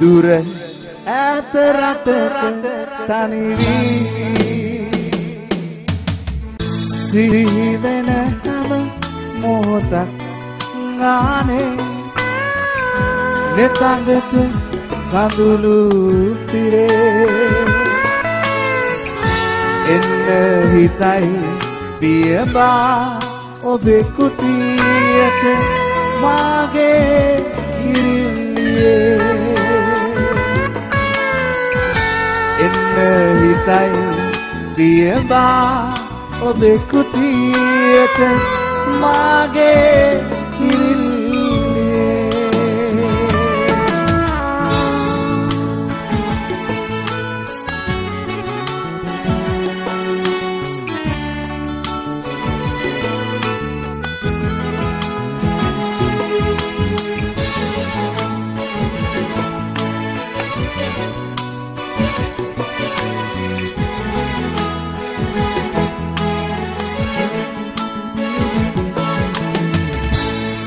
දුර ඈත රටක තනි වී සිහි වෙන හැම මොහොතක් ගානේ නෙතඟට කඳුළු පිරේ. එන්න හිතයි පියබා ඔබේ කුටියට මාගේ හිතයි පියබා ඔබේ කුටියට මාගේ කිරිල්ලියේ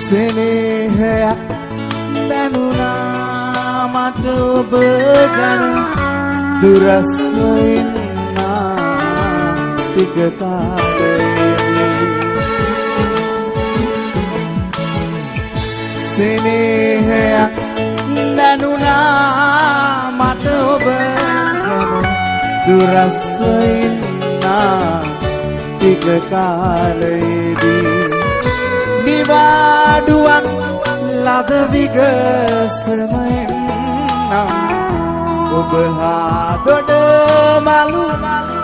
සෙනෙහයක් දැනුනා මට ඔබ ගැන දුරස්වඉන්නා ටික කාලයේදී සෙනෙහයක් දැනුනා මට ඔබ ගැන දුරස්වඉන්නා ටික කාලයේදී. නිවාඩුවක් ලද විගසමයෙන් නම් ඔබ හා දොඩ මලු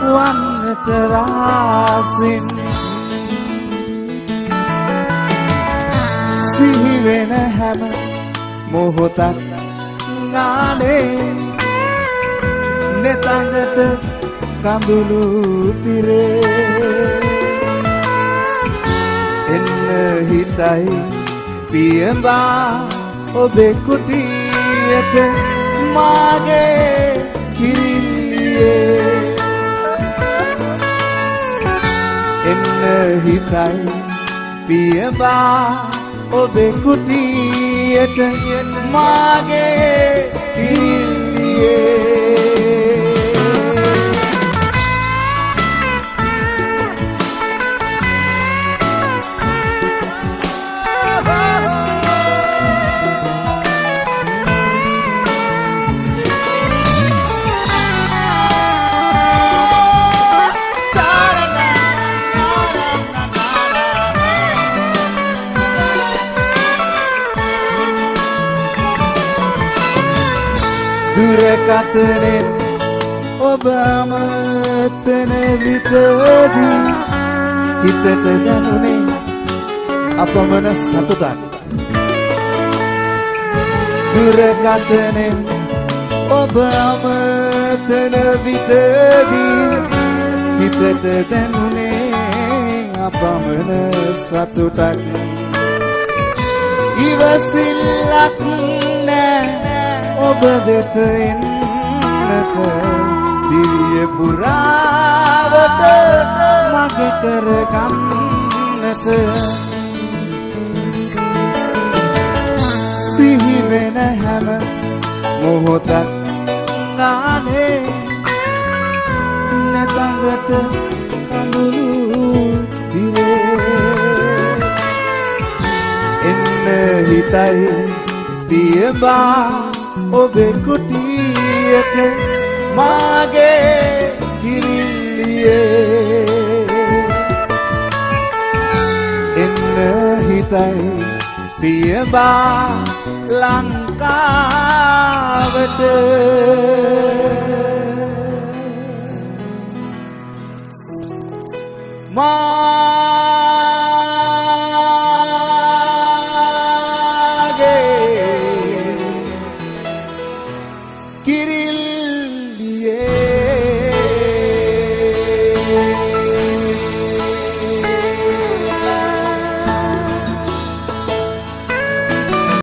වන්නට රාසින්. සිහිවෙන හැම මොහොතක් ගානේ නෙතඟට කඳුළු පිරේ. එන්න හිතයි පියඹා ඔබේ කුටියට මාගේ කිරිල්ලියේ එන්න හිතයි පියඹා ඔබේ කුටියට මාගේ දුරකතනෙන් ඔබ අමතන විටදී හිතට දැනුනේ අපමණ සතුටක්. දුරකතනෙන් ඔබ අමතන විටදී හිතට දැනුනේ අපමණ සතුටක්. ඉවසිල්ලක් නෑ ඔබ වෙත එන්නට දිවිය පුරාවට මගේ කරගන්නට සිහි වෙන හැම මොහොතක් ගානේ නැතඟට කඳුළු දිරේ එන්න හිතයි පියබා ඔබේ කුටියට මාගේ කිරිල්ලියේ. එන්න හිතයි පියබා ලංකාවට. මා